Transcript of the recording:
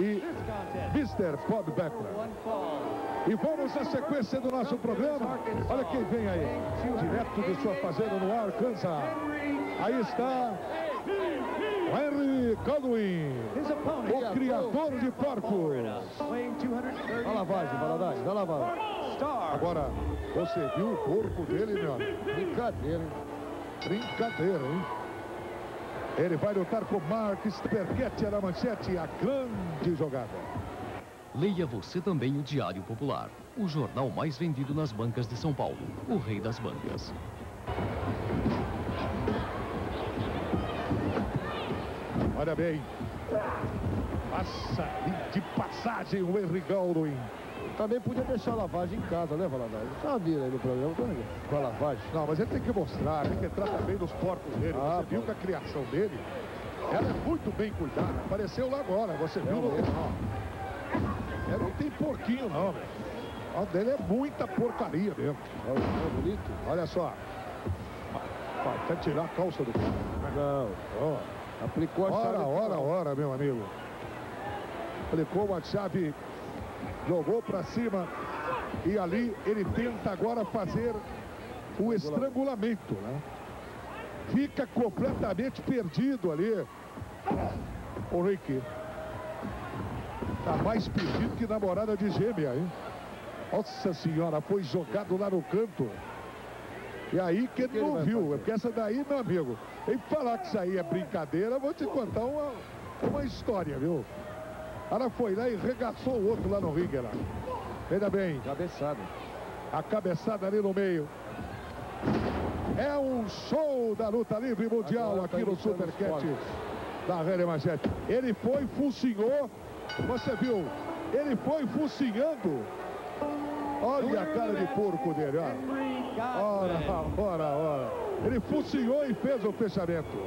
e Mr. Bob Beckler. E vamos à sequência do nosso programa. Olha quem vem aí, direto de sua fazenda no Arkansas. Aí está Henry Godwin, o criador de porcos. A lavagem, Valadares, a lavagem. Agora, você viu o corpo dele, meu amigo? Brincadeira, hein? Brincadeira, hein? Ele vai lutar com Mark Sperchetti na manchete, a grande jogada. Leia você também o Diário Popular, o jornal mais vendido nas bancas de São Paulo, o rei das bancas. Olha bem. Passa de passagem o Henry Godwin. Também podia deixar a lavagem em casa, né, Valadares? Já viram aí no programa, com a lavagem. Não, mas ele tem que mostrar, ele que trata bem dos porcos dele. Ah, você viu bom. que a criação dele, ela é muito bem cuidada. Apareceu lá agora, você viu? No... Ó. É, não tem porquinho não, velho. A dele é muita porcaria mesmo. Olha, não é bonito? Olha só. Vai, quer tirar a calça do cara? Não. Ó. Aplicou a Ora, chave. ora, ora, meu amigo. Aplicou uma chave, jogou para cima e ali ele tenta agora fazer o estrangulamento, né? Fica completamente perdido ali. O Rick. Tá mais perdido que namorada de gêmea, hein? Nossa senhora, foi jogado lá no canto. E aí que ele não viu, fazer? porque essa daí, meu amigo, em falar que isso aí é brincadeira, vou te contar uma, uma história, viu? Ela foi lá e regaçou o outro lá no ringue lá. Ainda bem, Cabeçada. a cabeçada ali no meio. É um show da luta livre mundial Agora tá aqui no Supercat da Rede Manchete. Ele foi, focinhou, você viu, ele foi focinhando. Olha a cara de porco dele, ó. Ora, ora, ora. Ele focinhou e fez o fechamento.